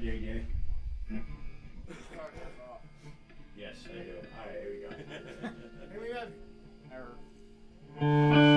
that, JJ. Yes, I do. All right, here we go. Here we go. Error.